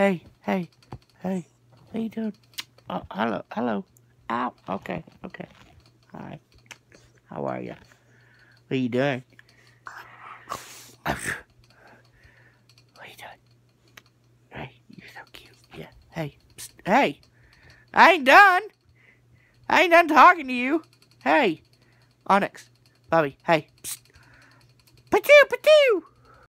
Hey, hey, hey. How you doing? Oh, hello, hello. Ow. Okay, okay. Hi. How are you? What are you doing? What are you doing? Hey, you're so cute. Yeah. Hey, psst, hey. I ain't done. I ain't done talking to you. Hey, Onyx, Bobby. Hey, psst. Patoo, patoo.